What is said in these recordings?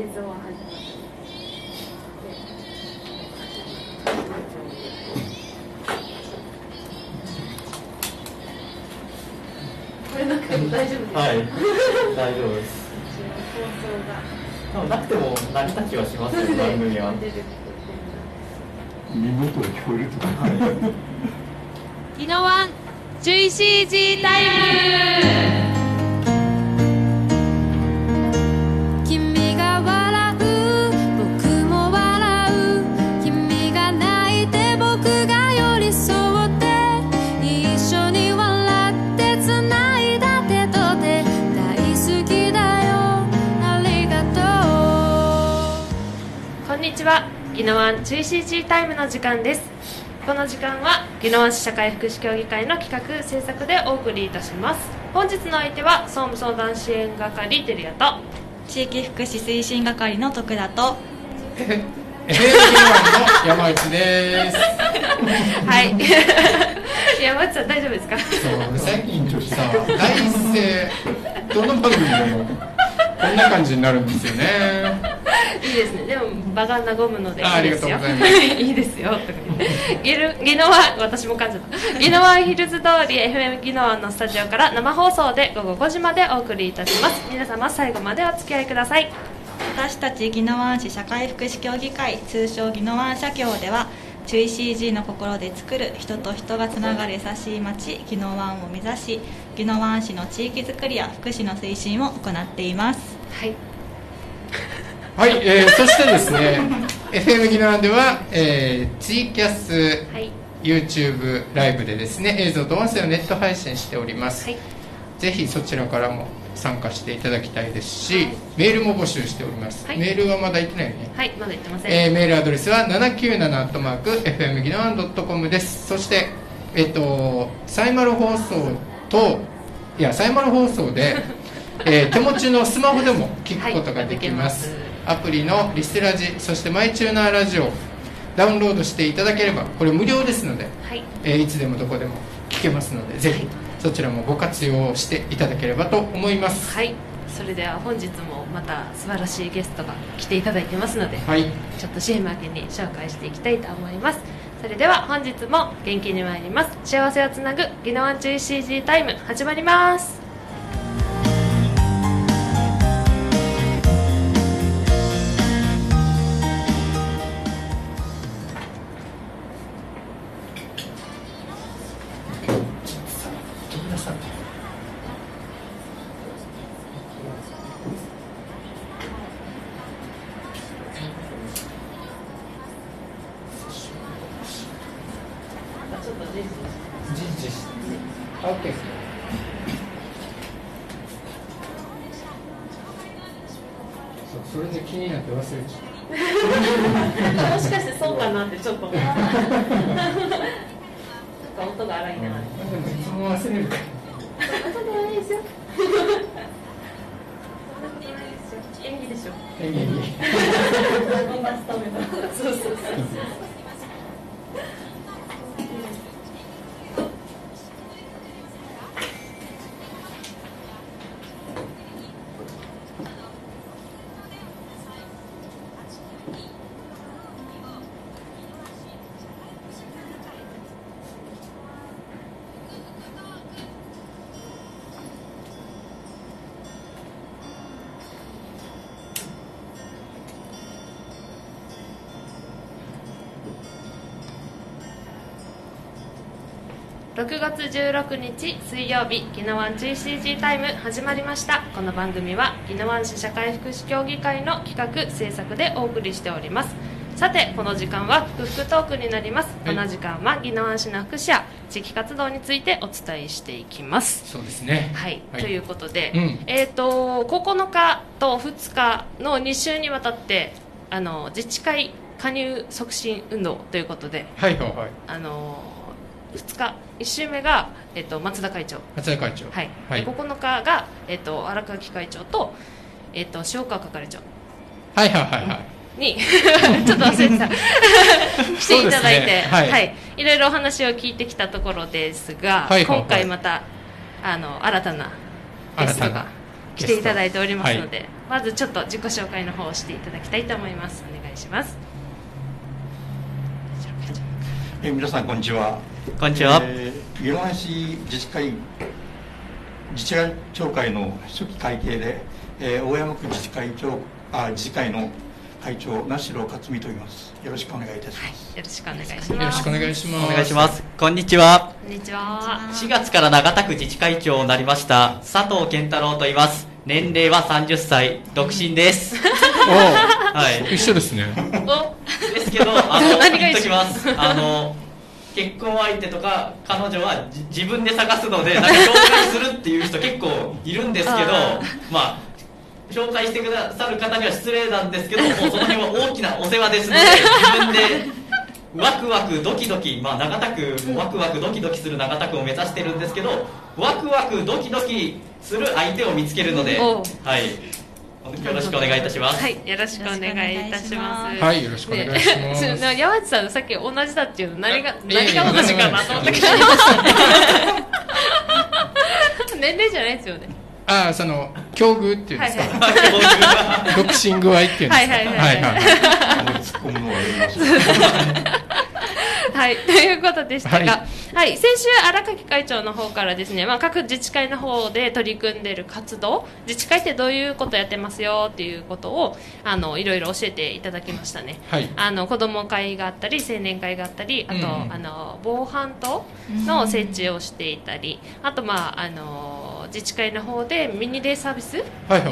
映像は始まって。これなくても大丈夫です。か、はい、大丈夫です。放送が多分なくても成り立ちはしますよ、番組は。聞こえるとか宜野湾ジュイシージータイムんにちは。宜野湾中 CG タイムの時間です。この時間は宜野湾市社会福祉協議会の企画制作でお送りいたします。本日の相手は総務相談支援係テリアと地域福祉推進係の徳田と。山内です。はい。山内さん大丈夫ですか？そう最近さ、第一声どの番組でもこんな感じになるんですよね。いいですね。でも場が和むのであいいですよ。い いいですよ。とか言って。ゲルギノワ私も感じた。ギノワヒルズ通り FM ギノワのスタジオから生放送で午後5時までお送りいたします。皆様最後までお付き合いください。私たち宜野湾市社会福祉協議会通称宜野湾社協では注意 CG の心で作る人と人がつながる優しい街宜野湾を目指し宜野湾市の地域づくりや福祉の推進を行っています。はいはい、えー、そしてですね、FM ギノワンでは、えー、ツイキャス、はい。YouTube ライブでですね、映像と音声をネット配信しております。はい。ぜひそちらからも参加していただきたいですし、メールも募集しております。はい。メールはまだ言ってないよね。はいまだ言ってません、えーメールアドレスは 797-fm ギノワン .com です。そしてえっ、とサイマル放送といやサイマル放送で、えー手持ちのスマホでも聞くことができます,、アプリのリステラジそしてマイチューナーラジオダウンロードしていただければこれ無料ですので、はい。えーいつでもどこでも聞けますのでぜひそちらもご活用していただければと思います。はい。それでは本日もまた素晴らしいゲストが来ていただいてますので、はい。ちょっと CM 明けに紹介していきたいと思います。それでは本日も元気に参ります。幸せをつなぐ宜野湾注意 CG タイム始まりますそれで気になって忘れちゃうもしかしてそうかなってちょっと思った。なんか音が荒いな、でもいつも忘れるから。後で ないですよ。演技でしょ。演技。に出すた。めのそうそうそう 6月16日水曜日宜野湾 GCG タイム始まりました。この番組は宜野湾市社会福祉協議会の企画制作でお送りしております。さてこの時間は福福トークになります、はい。この時間は宜野湾市の福祉や地域活動についてお伝えしていきます。そうですね。はい、はい。ということで、うん。えっ、と9日と2日の2週にわたってあの自治会加入促進運動ということではいはいはい。あの2日1週目が、えっと松田会長、松田会長。はい。はい。で9日が、えっと荒川木会長と,、えっと塩川係長。はいはいはいはい。に ちょっと忘れてた。来ていただいて、ね。はい。はい、いろいろお話を聞いてきたところですが、はいはいはい。今回またあの新たなゲストが来来ていただいておりますので、はい。まずちょっと自己紹介の方をしていただきたいと思います。お願いします。えー皆さんこんにちは。こんにちは。えー、宜野湾市自治会自治会長会の初期会計で、えー、大山区自治会長あ自治会の会長那城克美と言います。よろしくお願いいたします。よろしくお願いします。よろしくお願いします。お願いします。こんにちは。こんにちは。4月から長田区自治会長になりました佐藤健太郎と言います。年齢は30歳独身です。おはい。一緒ですね。お。ですけどあの何が一緒？言っときます。あの結婚相手とか彼女はじ自分で探すのでなんか紹介するっていう人結構いるんですけどあまあ紹介してくださる方には失礼なんですけどもうその辺は大きなお世話ですので自分でワクワクドキドキ、まあ、長田区もワクワクドキドキする長田区を目指してるんですけどワクワクドキドキする相手を見つけるので、はい、よろしくお願いいたします。はい、よろしくお願いいたします。はいよろしくお願いします 山内さんさっき同じだっていうの何が何が同じかなと思ったけど。年齢じゃないですよね。ああその境遇っていうんですか、はい独身具合っていうんですかはいはいはい 突っ込むのはやめましょう。はい、ということでしたが、ははい、先週荒垣会長の方からですね、まあ、各自治会の方で取り組んでいる活動、自治会ってどういうことやってますよっていうことをあのいろいろ教えていただきましたね。はい。あの子ども会があったり青年会があったりあと、うんあの防犯灯の設置をしていたり、あと、まあ、あの自治会の方でミニデイサービス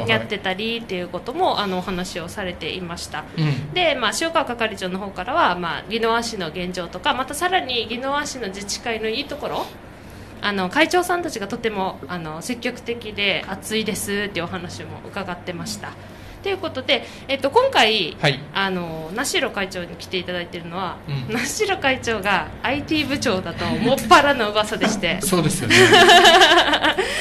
やってたりっていうこともあのお話をされていました。うんで、まあ、塩川係長の方からは、まあ、宜野湾市の現状とかまたさらに宜野湾市の自治会のいいところあの会長さんたちがとてもあの積極的で熱いですっていうお話も伺ってました。ということで、えっと、今回、はい。あの那代会長に来ていただいているのは、うん。那代会長が IT 部長だともっぱらの噂でして。そうですよね。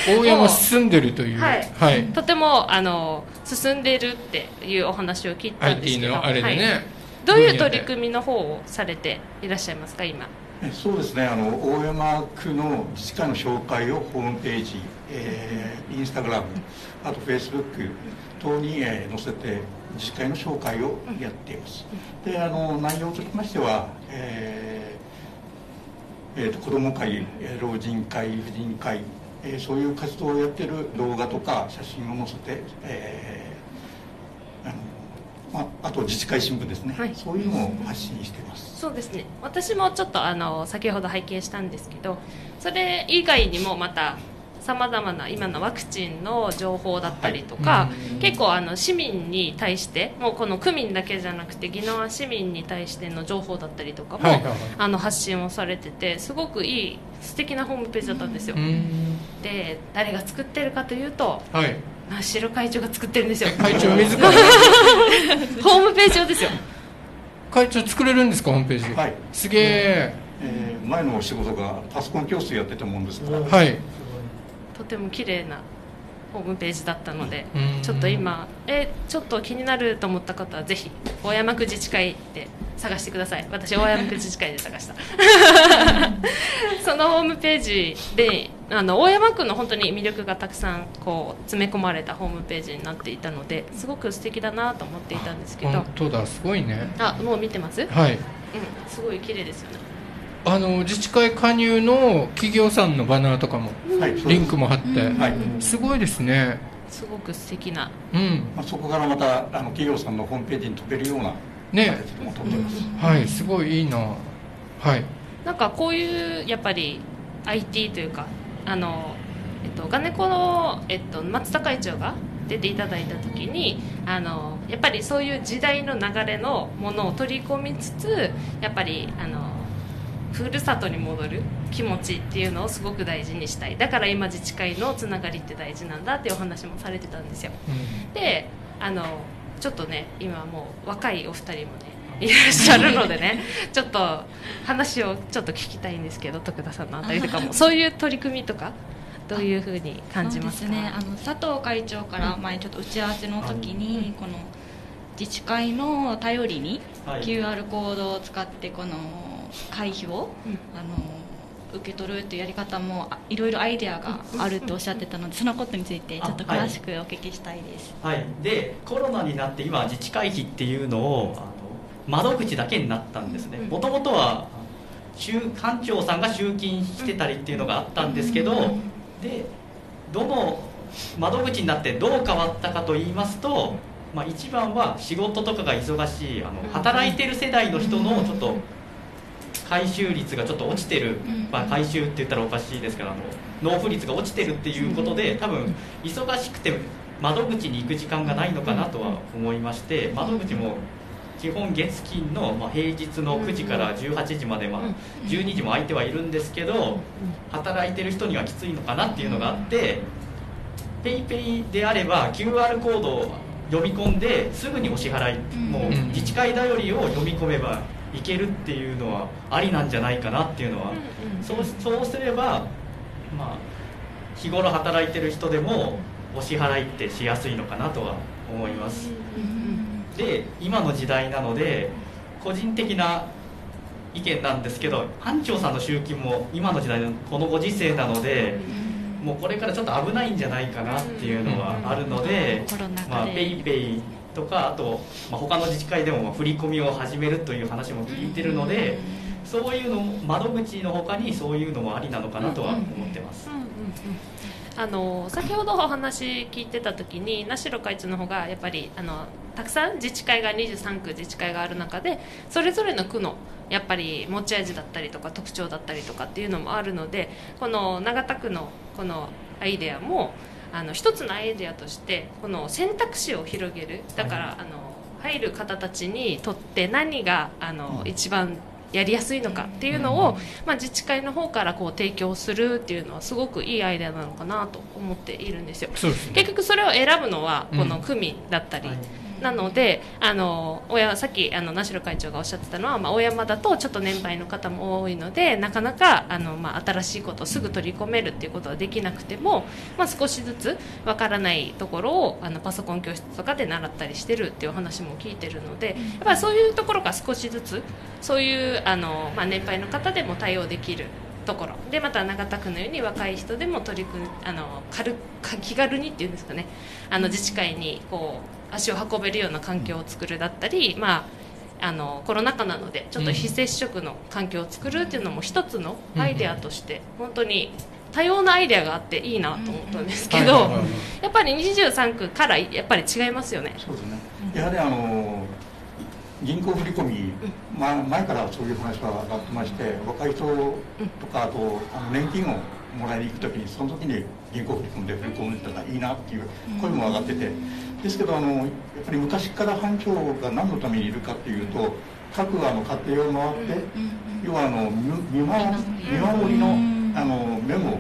応援は進んでるという。はい。はい、とてもあの進んでいるっていうお話を聞いたんです IT けどのあれでね、はい。どういう取りみ組みの方をされていらっしゃいますか今？えそうですね。あの大山区の自治会の紹介をホームページ、えーインスタグラムあとフェイスブック等に、えー載せて自治会の紹介をやっています、であの内容としましては、えーえーと子ども会えー老人会婦人会、えーそういう活動をやってる動画とか写真を載せて、えーあのまあ、あと自治会新聞ですね、はい。そういうのを発信しています。そうですね。私もちょっとあの先ほど拝見したんですけどそれ以外にもまたさまざまな今のワクチンの情報だったりとか、結構あの市民に対してもうこの区民だけじゃなくて宜野湾市民に対しての情報だったりとかも、はいはいはい。あの発信をされててすごくいい素敵なホームページだったんですよ、で誰が作ってるかというとはい。那代会長が作ってるんですよ。会長自ら ホームページをですよ。会長作れるんですかホームページ、はい。すげえ。えー前のお仕事がパソコン教室やってたもんですから、はい。とても綺麗なホームページだったのでうん。ちょっと今えちょっと気になると思った方はぜひ大山区自治会で探してください。私大山区自治会で探した。そのホームページであの大山区の本当に魅力がたくさんこう詰め込まれたホームページになっていたのですごく素敵だなと思っていたんですけど。本当だすごいね。あもう見てます？うんはいすごい綺麗ですよねあの自治会加入の企業さんのバナーとかもはいリンクも貼って、はい。すごいですね。すごく素敵な。うん。まあ、そこからまたあの企業さんのホームページに飛べるようなね。はいすごいいいな。はい。なんかこういうやっぱり IT というかあの、えっと、ガネコの、えっと、松田会長が出ていただいた時にあのやっぱりそういう時代の流れのものを取り込みつつやっぱりあのふるさとに戻る気持ちっていうのをすごく大事にしたい。だから今自治会のつながりって大事なんだっていうお話もされてたんですよ。うん。であのちょっとね今もう若いお二人もね いらっしゃるのでね ちょっと話をちょっと聞きたいんですけど徳田さんのあたりとかも。そういう取り組みとかどういうふうに感じますか？ね。あの佐藤会長から前ちょっと打ち合わせの時にこの自治会の頼りにはい。QR コードを使ってこの会費を、うん。あの受け取るっていうやり方もあいろいろアイデアがあるとおっしゃってたのでそのことについてちょっと詳しくお聞きしたいです。はい、でコロナになって今自治会費っていうのをあの窓口だけになったんですね。もともとは集館長さんが集金してたりっていうのがあったんですけどでどの窓口になってどう変わったかと言いますと、まあ、一番は仕事とかが忙しいあの働いてる世代の人のちょっと回収率がちょっと落ちてる、まあ、回収って言ったらおかしいですけどあの納付率が落ちてるっていうことで多分忙しくて窓口に行く時間がないのかなとは思いまして窓口も基本月金の、まあ、平日の9時から18時まで、まあ、12時も空いてはいるんですけど働いてる人にはきついのかなっていうのがあってペイペイであれば QR コードを読み込んですぐにお支払いもう自治会頼りを読み込めばいけるっていうのはありなんじゃないかなっていうのはそうそうすれば、まあ、日頃働いてる人でもお支払いってしやすいのかなとは思います。で今の時代なので個人的な意見なんですけど班長さんの集金も今の時代のこのご時世なのでもうこれからちょっと危ないんじゃないかなっていうのはあるので。まあ、ペイペイとかあと、まあ、他の自治会でもまあ振り込みを始めるという話も聞いてるのでそういうのも窓口の他にそういうのもありなのかなとは思ってます。あの先ほどお話聞いてた時に名代会長の方がやっぱりあのたくさん自治会が23区自治会がある中でそれぞれの区のやっぱり持ち味だったりとか特徴だったりとかっていうのもあるのでこの永田区のこのアイデアもあの一つのアイデアとしてこの選択肢を広げる。だから、あの入る方たちにとって何があの一番やりやすいのかっていうのを、まあ、自治会の方からこう提供するっていうのはすごくいいアイデアなのかなと思っているんですよ。すね。結局それを選ぶのはこのうん。区民だったり、なのであの親さっきあの名代会長がおっしゃってたのは、まあ、大山だとちょっと年配の方も多いのでなかなかあの、まあ、新しいことをすぐ取り込めるっていうことはできなくても、まあ、少しずつわからないところをあのパソコン教室とかで習ったりしてるっていう話も聞いてるのでやっぱりそういうところが少しずつそういうあの、まあ、年配の方でも対応できるところ。でまた永田区のように若い人でも取り組むあの軽か気軽にっていうんですかね。あの自治会にこう足を運べるような環境を作るだったり、まあ、あのコロナ禍なのでちょっと非接触の環境を作るっていうのも一つのアイデアとして本当に多様なアイデアがあっていいなと思ったんですけどやっぱり23区からやっぱり違いますよね。そうですね。やはりあの銀行振り込み、まあ、前からそういう話は上がってまして、若い人とかあとあの年金をもらいに行くときにその時に銀行振り込んで振り込んでたらいいなっていう声も上がってて、ですけどあのやっぱり昔から班長が何のためにいるかっていうと各あの家庭を回って、要はあの見見守見守りのあのメモ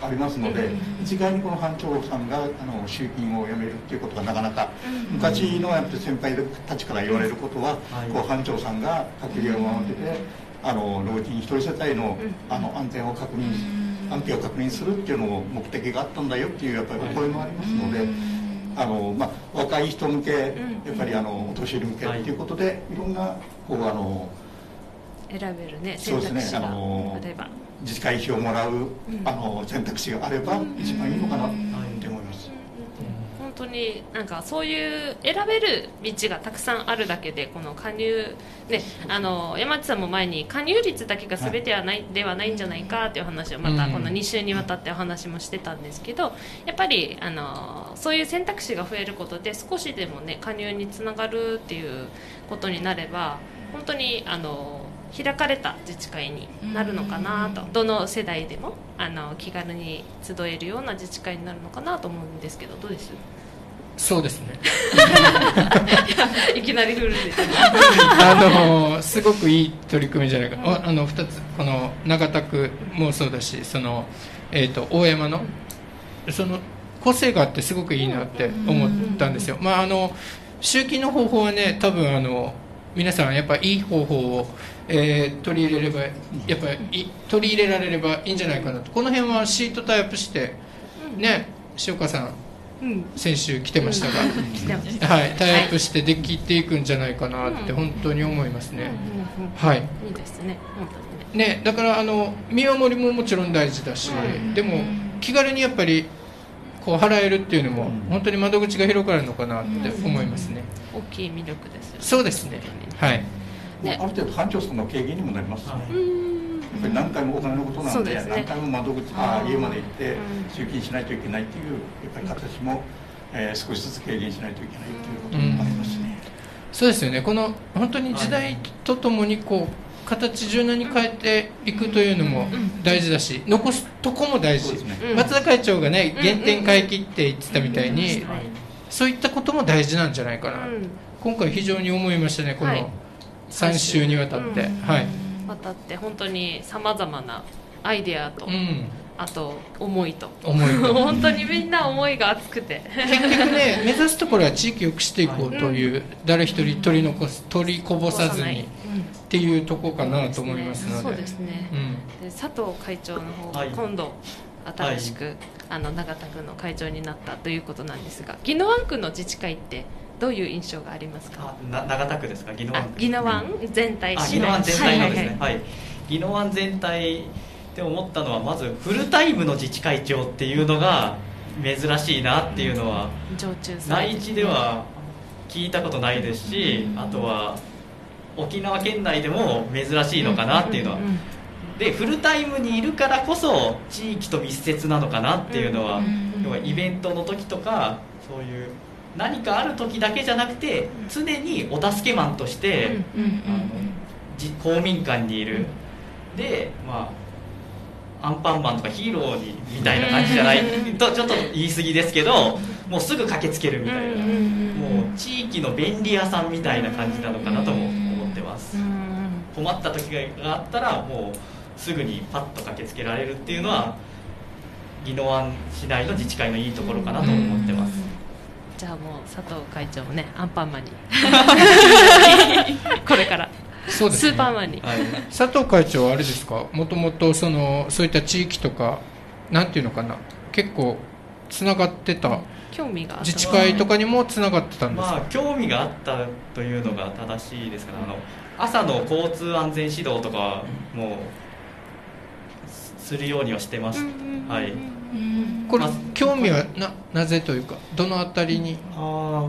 ありますので、一概にこの班長さんがあの集金をやめるっていうことがなかなか、昔のやっぱり先輩たちから言われることは、はいこう班長さんが家庭を守ってて、あの老人一人世帯のあの安全を確認、安否を確認するっていうのを目的があったんだよっていうやっぱりお声もありますので。あのまあ、若い人向け、やっぱりあのお年寄り向けっていうことで、い、ろんなこうあの選べるねそうですね選択肢があのあれば。自治会費をもらう、あの選択肢があれば一番いいのかなって思います。本当になんかそういう選べる道がたくさんあるだけでこの加入ねあの山内さんも前に加入率だけが全てはない、ではないんじゃないかっていう話をまたうん。この2週にわたってお話もしてたんですけどやっぱりあのそういう選択肢が増えることで少しでもね加入につながるっていうことになれば本当にあの開かれた自治会になるのかなと。どの世代でもあの気軽に集えるような自治会になるのかなと思うんですけどどうです？そうですね。いきなり振るんで。す ねあのすごくいい取り組みじゃないか、ああの2つ。この永田区もそうだしその、えー、と大山のその個性があってすごくいいなって思ったんですよ、まあ、あの集金の方法はね多分あの皆さんやっぱいい方法を、えー取り入れればやっぱりい取り入れられればいいんじゃないかなと。この辺はシートタイアップしてね塩川さんうん。先週来てましたが、来てました。はい、タイアップしてできていくんじゃないかなって本当に思いますね。うんうんうん。はい。いいですね。ね。ねだからあの見守りももちろん大事だし、でも気軽にやっぱりこう払えるっていうのも本当に窓口が広がるのかなって思いますね、大きい魅力ですよね。そうですね。はいまあある程度班長さんの軽減にもなりますしね、やっぱり何回もお金のことなんでね。何回も窓口あ家まで行ってうん。集金しないといけないっていうやっぱり形も、えー少しずつ軽減しないといけないということもありますしね、そうですよね。この本当に時代とともにこう形柔軟に変えていくというのも大事だし残すとこも大事、ねうん松田会長がねうん原点回帰って言ってたみたいに、うんそういったことも大事なんじゃないかな、うん。今回非常に思いましたねこはい。の3週にわたって、うん。はい、渡って本当にさまざまなアイデアと、うん、あと思いと。思いと。本当にみんな思いが熱くて。結局ね 目指すところは地域を良くしていこうという、誰一人取り残す取りこぼさずにっていうとこかなと思いますので。そうですね。うん。で佐藤会長の方はい。が今度新しく、あの永田区の会長になったということなんですが宜野湾区の自治会ってどういう印象がありますか？長田区ですか？宜野湾あ宜野湾全体あ宜野湾全体のですね。はいはい宜野湾全体で思ったのはまずフルタイムの自治会長っていうのが珍しいなっていうのは内地では聞いたことないですしあとは沖縄県内でも珍しいのかなっていうのは。でフルタイムにいるからこそ地域と密接なのかなっていうのは要はイベントの時とかそういう何かある時だけじゃなくて常にお助けマンとして公民館にいる。でまあアンパンマンとかヒーローにみたいな感じじゃない。とちょっと言い過ぎですけどもうすぐ駆けつけるみたいな。もう地域の便利屋さんみたいな感じなのかなとも思ってます。困った時があったらもうすぐにパッと駆けつけられるっていうのは宜野湾市内の自治会のいいところかなと思ってますじゃあもう佐藤会長もねアンパンマンに これから。そうですね。スーパーマンにはい。佐藤会長はあれですか？もともとそのそういった地域とかなんていうのかな？結構つながってた興味が自治会とかにもつながってたんですか、まあ興味があったというのが正しいですからあの朝の交通安全指導とかはもうすするようにはしてますはいこれまあ興味はななぜというかどのあたりに？あ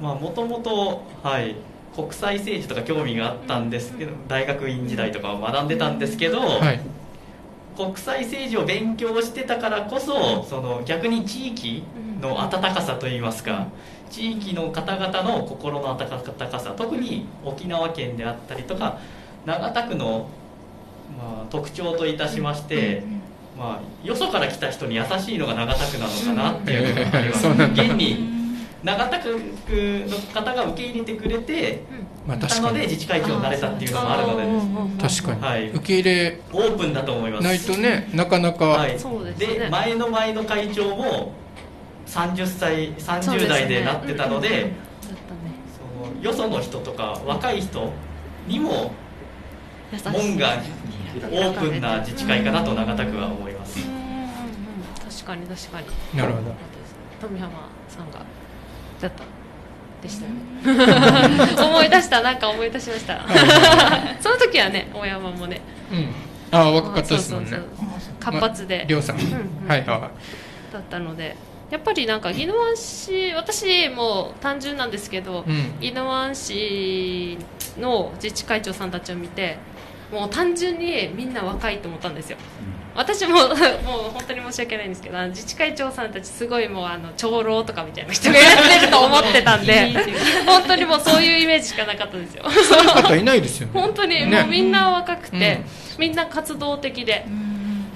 あまあもともとはい国際政治とか興味があったんですけど大学院時代とかは学んでたんですけど、はい。国際政治を勉強してたからこそその逆に地域の温かさといいますか地域の方々の心の温かさ特に沖縄県であったりとか長田区の、まあ、特徴といたしまして、まあ、よそから来た人に優しいのが長田区なのかなっていうのがあります、現に長田区の方が受け入れてくれてまあたので確かに自治会長になれたっていうのもあるので。確かに、はい。受け入れオープンだと思います。ないとねなかなか、はい、そうですね。で前の前の会長も30歳30そうですね。代でなってたのでよその人とか若い人にも門がオープンな自治会かなと長田区は思います。うんうんうん。確かに確かに。なるほど。富浜さんがだったでした。よ ね思い出したなんか思い出しました。その時はね大山もね。うん。ああ若かったですもんね。そうそうそう。活発で、りょうさん、はいはだったのでやっぱりなんか宜野湾市私も単純なんですけど、うん。宜野湾市の自治会長さんたちを見てもう単純にみんな若いと思ったんですよ。私も もう本当に申し訳ないんですけどあの自治会長さんたちすごいもうあの長老とかみたいな人がやってると思ってたんで本当にもうそういうイメージしかなかったんですよ。いそういう方いないですよね。本当にねもうみんな若くて、うん。みんな活動的で、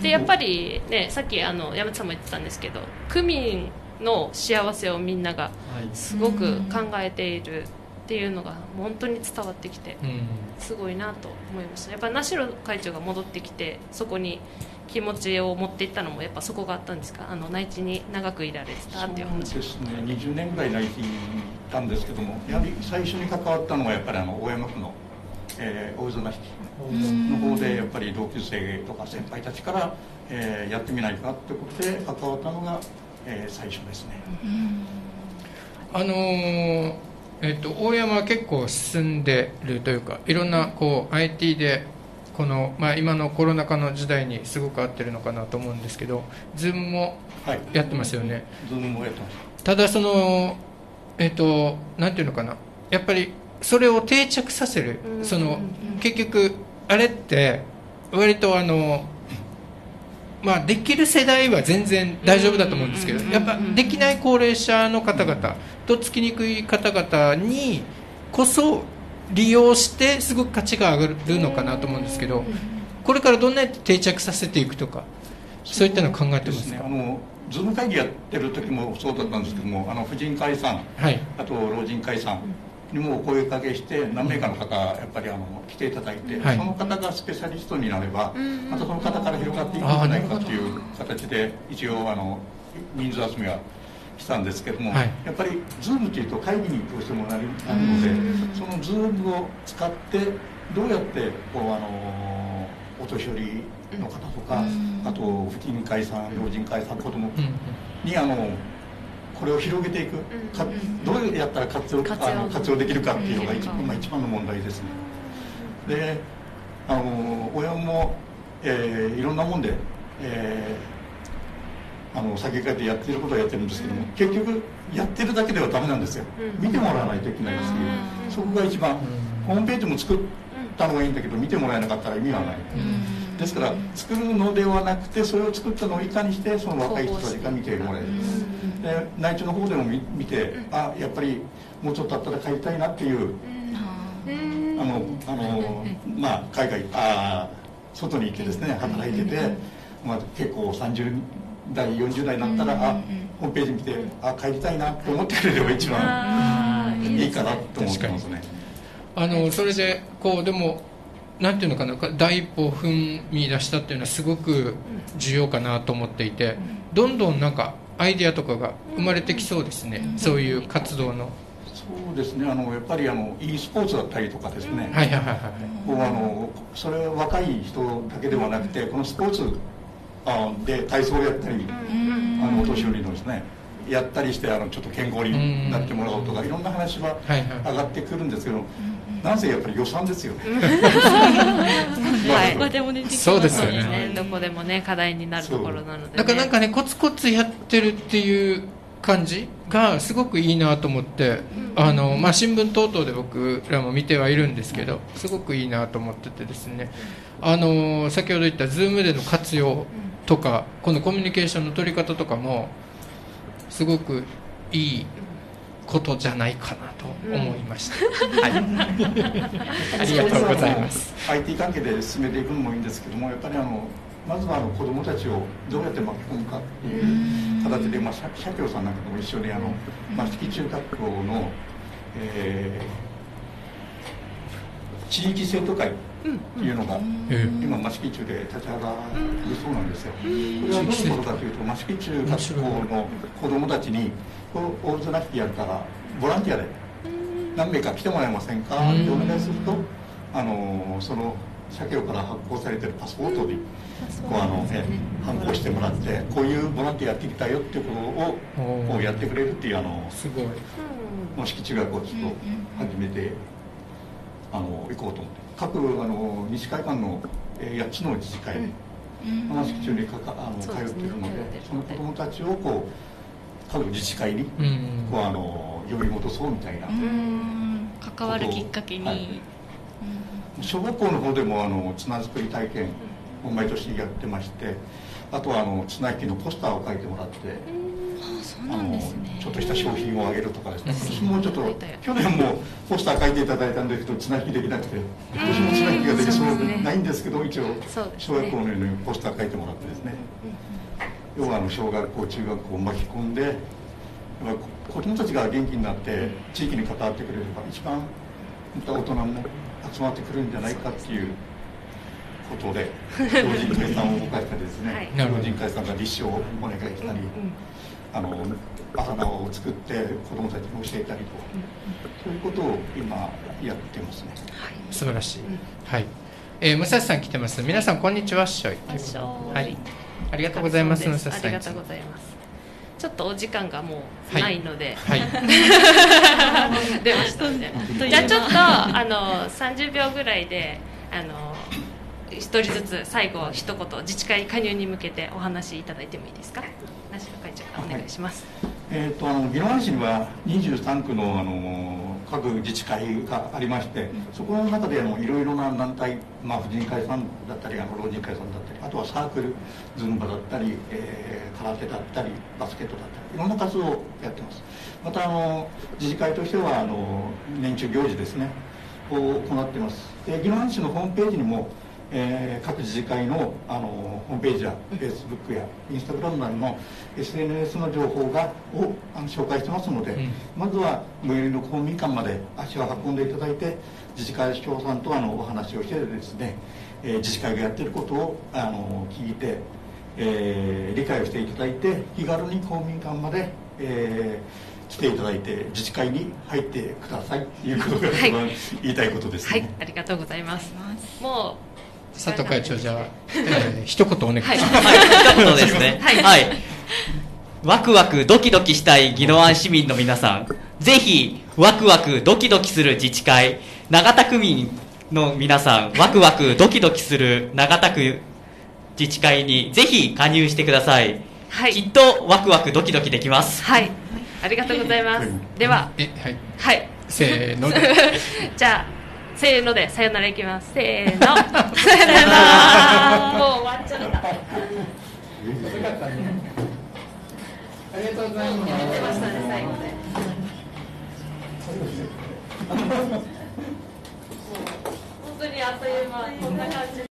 でやっぱりねさっきあの山田さんも言ってたんですけど区民の幸せをみんながはい。すごく考えているっていうのが本当に伝わってきてうん。すごいなと思いました。やっぱ名城会長が戻ってきてそこに気持ちを持っていったのもやっぱそこがあったんですか？あの内地に長くいられてたっていうそう話ですね。20年ぐらい内地にいたんですけどもやはり最初に関わったのがやっぱりあの大山区の、えー大園市の方でやっぱり同級生とか先輩たちから、えーやってみないかってことで関わったのが、えー最初ですね、あのーえっと大山は結構進んでるというかいろんなこう IT でこの、まあ、今のコロナ禍の時代にすごく合ってるのかなと思うんですけど Zoom もはい。やってますよね、ズームもやってます。ただそのえっ、となんていうのかな。やっぱりそれを定着させる、うん。その結局あれって割とあのまあできる世代は全然大丈夫だと思うんですけど、やっぱできない高齢者の方々とっつきにくい方々にこそ利用してすごく価値が上がるのかなと思うんですけど、これからどんなやって定着させていくとかそういったのを考えてますか？ね。あのズーム会議やってる時もそうだったんですけどもあの婦人会さんはい。あと老人会さんにもお声かけして何名かの方やっぱりあの来ていただいて、はい。その方がスペシャリストになればまたその方から広がっていくんじゃないかという形で一応あの人数集めはしたんですけども、はい。やっぱりズームというと会議にどうしてもなりなるのでそのズームを使ってどうやってこうあのお年寄りの方とか、あと婦人会さん老人会さん子供うん。にあのこれを広げていく、かどうやったら活用活用。あの活用できるかっていうのが一番,、今一番の問題ですね。であの親も、えーいろんなもんで、えーあの先書いてやってることはやってるんですけども、結局やってるだけではダメなんですよ、見てもらわないといけないし、そこが一番、ホームページも作ったのがいいんだけど見てもらえなかったら意味はない、ですから作るのではなくてそれを作ったのをいかにしてその若い人たちが見てもらえるで内地の方でも見見てあやっぱりもうちょっとあったら帰りたいなっていう。あのあのまあ海外あー外に行ってですね働いてて、まあ、結構30代40代になったらあホームページ見てあ帰りたいなって思ってくれれば一番いいかなと思ってますね。あのそれでこうでもなんていうのかな第一歩を踏み出したっていうのはすごく重要かなと思っていてどんどんなんかアイデアとかが生まれてきそうですね、そういう活動の。そうですね。あのやっぱりあの e スポーツだったりとかですね、はいはいはいはいあのそれは若い人だけではなくてこのスポーツあで体操をやったり、あのお年寄りのですねやったりしてあのちょっと健康になってもらおうとかいろんな話は上がってくるんですけど、なんせやっぱり予算ですよね。はい。そうですよね。ねどこでもね課題になるところなので、ね、なんかなんかねコツコツやってるっていう感じがすごくいいなと思って、あのまあ、新聞等々で僕らも見てはいるんですけどすごくいいなと思っててですね。あの先ほど言った Zoom での活用とかこのコミュニケーションの取り方とかもすごくいいことじゃないかなと思いました、はい、ありがとうございます。IT 関係で進めていくのもいいんですけどもやっぱりあのまずはあの子どもたちをどうやって巻き込むかっていう形で、まあ、社社協さんなんかとも一緒にあの益城中学校の、えー地域生徒会っていうのが、え今益城中で立ち上がるそうなんですよ、これはどういうことかというと益城中学校の子どもたちにこうオールドラッキーやるからボランティアで何名か来てもらえませんか？ってお願いするとあのその社協から発行されてるパスポートにこうあの、え反抗してもらってこういうボランティアやってきたよっていうことをこうやってくれるっていうあのすごい。益城中学をちょっと始めてあの行こうと思って。各あの西海岸の、えー8つの自治会に益城中にかかあの通っているのでその子どもたちをこう各自治会にうん。こうあの呼び戻そうみたいな。うん。関わるきっかけに、はい。小学校の方でもあの綱作り体験を毎年やってましてあとはあの綱引きのポスターを書いてもらってあのなんですね。ちょっとした商品をあげるとかですね。今年もちょっと去年もポスター書いていただいたんですけど綱引きできなくて今年も綱引きができそうないんですけど一応小学校のようにポスター書いてもらってですね要はあの小学校中学校を巻き込んでやっぱ子供たちが元気になって地域に関わってくれれば一番また大人も集まってくるんじゃないかっていうことで 老人会さんを動かしたりですね、はい。老人会さんが立証をお願いしたり、あのバナナを作って子供たちに教えたりと、そういうことを今やってますね。素晴らしい、はい、えー、武蔵さん来てます。皆さんこんにちはっしょい。はいありがとうございますありがとうございます。ちょっとお時間がもうはいないので、はい。出ましたね。じゃあちょっとあの30秒ぐらいであの一人ずつ最後一言自治会加入に向けてお話しいただいてもいいですか？梨野会長お願いします、えー、とあの宜野湾市には23区のあの各自治会がありまして、そこの中でいろいろな団体、まあ、婦人会さんだったりあの老人会さんだったりあとはサークルズンバだったり、えー空手だったりバスケットだったりいろんな活動をやってます。またあの自治会としてはあの年中行事ですねを行ってます。で宜野湾市のホームページにもえー各自治会のあのホームページやフェイスブックやインスタグラムなどの SNS の情報がをあの紹介してますので、ん。まずは最寄りの公民館まで足を運んでいただいて自治会長さんとあのお話をしてですね、えー自治会がやっていることをあの聞いて、えー理解をしていただいて気軽に公民館まで、えー来ていただいて自治会に入ってくださいということがはい。一番言いたいことですね。はい。ありがとうございます。もう佐藤会長じゃあ、えー一言お願いします、はい。はい、一言ですね。はい。はい。ワクワクドキドキしたい宜野湾市民の皆さん、ぜひ、ワクワクドキドキする自治会、長田区民の皆さん、ワクワクドキドキする長田区自治会にぜひ加入してください。はい。きっとワクワクドキドキできます。はい。ありがとうございます。では。えはい。はい。せーの。で じゃあせーのでさよならいきますせーの さよならもう終わっちゃったありがとうございます。ましたね最後で。本当にあっという間こんな感じ。